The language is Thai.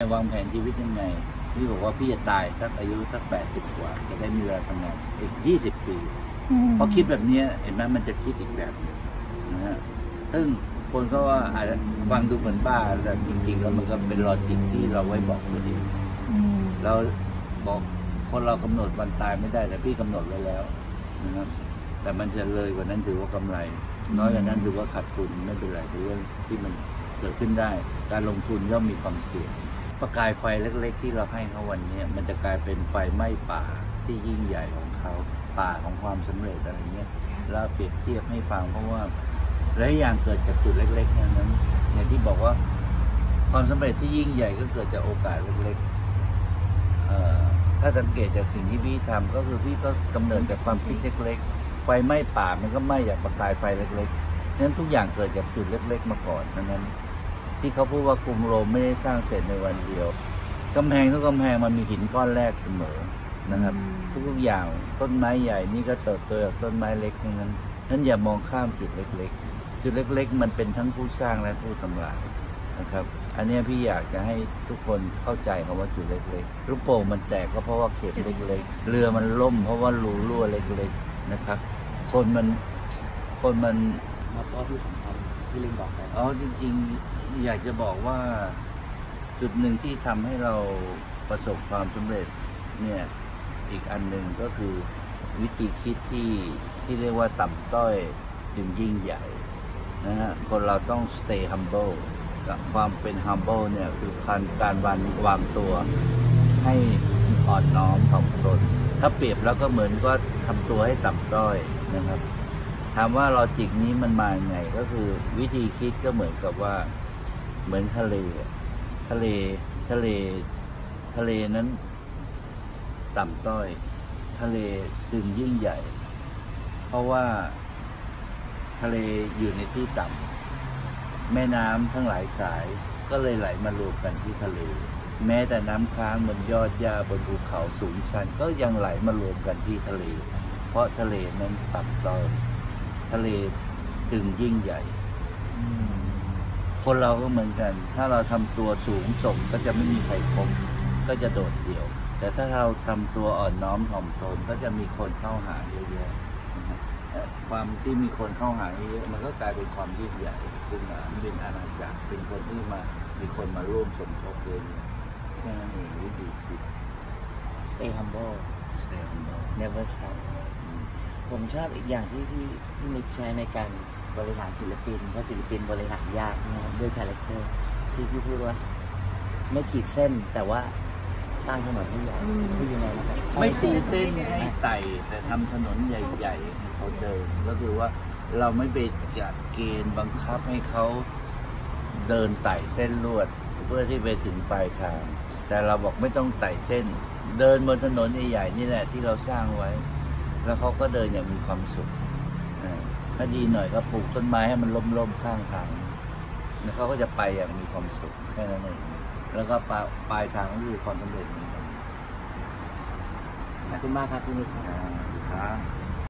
วางแผนชีวิตยังไงพี่บอกว่าพี่จะตายสักอายุสักแปดสิบกว่า จะได้มีเวลาทำงานอีกยี่สิบปีเพราะคิดแบบเนี้ยเห็นไหมมันจะคิดอีกแบบหนึ่งนะฮะซึ่งคนก็ว่าอาจจะฟังดูเหมือนบ้าแต่จริงๆแล้วมันก็เป็นลอจิกที่เราไว้บอกตัวเองเราบอกคนเรากำหนดวันตายไม่ได้แต่พี่กำหนดไว้แล้วนะครับ แต่มันจะเลยกว่านั้นถือว่ากำไร น้อยกว่านั้นถือว่าขาดทุนไม่เป็นไรเป็นเรื่องที่มันเกิดขึ้นได้ การลงทุนย่อมมีความเสี่ยง ประกายไฟเล็กๆ ที่เราให้เขาวันนี้มันจะกลายเป็นไฟไหม้ป่าที่ยิ่งใหญ่ของเขาป่าของความสำเร็จอะไรเงี้ยเราเปรียบเทียบให้ฟังเพราะว่าหลายอย่างเกิดจากจุดเล็กๆนั้นอย่างที่บอกว่าความสำเร็จที่ยิ่งใหญ่ก็เกิดจากโอกาสเล็กๆเอ่อถ้าสังเกตจากสิ่งที่พี่ทำก็คือพี่ก็กำเนิดจากความคิดเล็กๆ ไฟไหม้ป่ามันก็ไหม้จากประกายไฟเล็กๆนั้นทุกอย่างเกิดจากจุดเล็ก ๆ มาก่อนดังนั้น ที่เขาพูดว่ากรุงโรมไม่ได้สร้างเสร็จในวันเดียวกำแพงทุกกำแพงมันมีหินก้อนแรกเสมอนะครับ ทุกๆอย่างต้นไม้ใหญ่นี่ก็เติบโตจากต้นไม้เล็กทั้งนั้นนั้นอย่ามองข้ามจุดเล็ก ๆ จุดเล็ก ๆ มันเป็นทั้งผู้สร้างและผู้ทำลายนะครับ อันเนี้ยพี่อยากจะให้ทุกคนเข้าใจคำว่าจุดเล็กๆลูกโป่งมันแตกก็เพราะว่าเข็มเล็กๆ เรือมันล่มเพราะว่ารูรั่วเล็กๆนะครับ คนมันคนมันแล้วก็ที่สำคัญ ที่ลิงบอกไปอ๋อจริง ๆ อยากจะบอกว่า จุดหนึ่งที่ทำให้เราประสบความสำเร็จเนี่ยอีกอันหนึ่งก็คือวิธีคิดที่ที่เรียกว่าต่ำต้อยจึงยิ่งใหญ่นะฮะคนเราต้อง stay humble กับความเป็น humble เนี่ยคือการการวางวางตัว ให้อ่อนน้อมถ่อมตนถ้าเปรียบแล้วก็เหมือนก็ทำตัวให้ต่ำต้อยนะครับ ถามว่าลอจิกนี้มันมาอย่างไง ก็คือวิธีคิดก็เหมือนกับว่าเหมือนทะเล ทะเล ทะเล ทะเลนั้น ต่ำต้อย ทะเลจึงยิ่งใหญ่ เพราะว่า ทะเลอยู่ในที่ต่ำแม่น้ำทั้งหลายสาย ก็เลยไหลมารวมกันที่ทะเล แม้แต่น้ำค้างบนยอดหญ้าบนภูเขาสูงชัน ก็ยังไหลมารวมกันที่ทะเล เพราะทะเลนั้นต่ำต้อย ทะเลจึงยิ่งใหญ่ คนเราก็เหมือนกัน ถ้าเราทำตัวสูงส่งก็จะไม่มีใครคบก็จะโดดเดี่ยว แต่ถ้าเราทำตัวอ่อนน้อมถ่อมตนก็จะมีคนเข้าหาเยอะๆนะครับเอ่อความที่มีคนเข้าหาเยอะๆมันก็กลายเป็นความยิ่งใหญ่ขึ้นมาเป็นอาณาจักรเป็นคนที่มามีคนมาร่วมสมทบเยอะๆแค่นั้นเองวิธีคิด stay humble stay humble never shout ผมชอบอีกอย่างที่ที่ที่นิกใช้ในการบริหารศิลปินเพราะศิลปินบริหารยากนะครับด้วย character ที่พี่พูดว่า ไม่ขีดเส้นแต่ว่าสร้างถนนให้ใหญ่คือยังไงนะครับไม่ตีเส้นให้ไต่แต่ทำถนนใหญ่ๆให้เขาเดินก็คือว่าเราไม่ไปจัดเกณฑ์บังคับให้เขาเดินไต่เส้นลวด เพื่อที่ไปถึงปลายทาง แต่เราบอกไม่ต้องไต่เส้น เดินบนถนนใหญ่ๆนี่แหละที่เราสร้างไว้ แล้วเขาก็เดินอย่างมีความสุขอ่าถ้าดีหน่อยก็ปลูกต้นไม้ให้มันล้มๆข้างทางแล้วเขาก็จะไปอย่างมีความสุขแค่นั้นเองแล้วก็ปลายปลายทางก็คือความสำเร็จเหมือนกันขอบคุณมากครับพี่นิกครับอ่าครับ